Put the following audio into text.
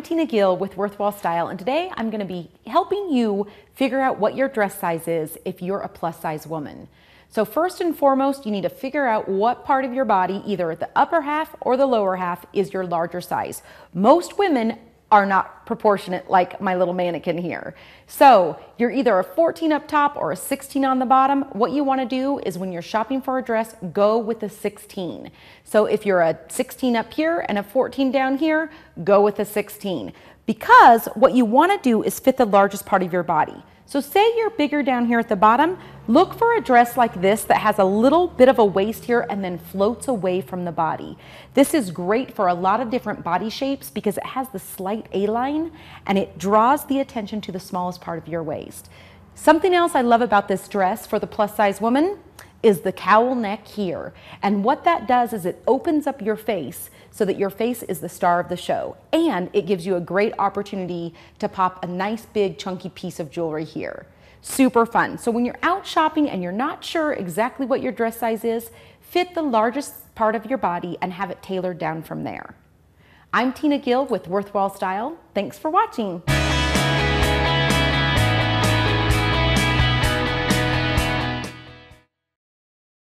Tina Gill with Worthwhile Style, and today I'm going to be helping you figure out what your dress size is if you're a plus size woman. So, first and foremost, you need to figure out what part of your body, either at the upper half or the lower half, is your larger size. Most women are not proportionate like my little mannequin here. So you're either a 14 up top or a 16 on the bottom. What you wanna do is when you're shopping for a dress, go with a 16. So if you're a 16 up here and a 14 down here, go with a 16. Because what you wanna do is fit the largest part of your body. So say you're bigger down here at the bottom, look for a dress like this that has a little bit of a waist here and then floats away from the body. This is great for a lot of different body shapes because it has the slight A-line and it draws the attention to the smallest part of your waist. Something else I love about this dress for the plus size woman is the cowl neck here. And what that does is it opens up your face so that your face is the star of the show. And it gives you a great opportunity to pop a nice big chunky piece of jewelry here. Super fun. So when you're out shopping and you're not sure exactly what your dress size is, fit the largest part of your body and have it tailored down from there. I'm Tina Gill with Worthwhile Style. Thanks for watching.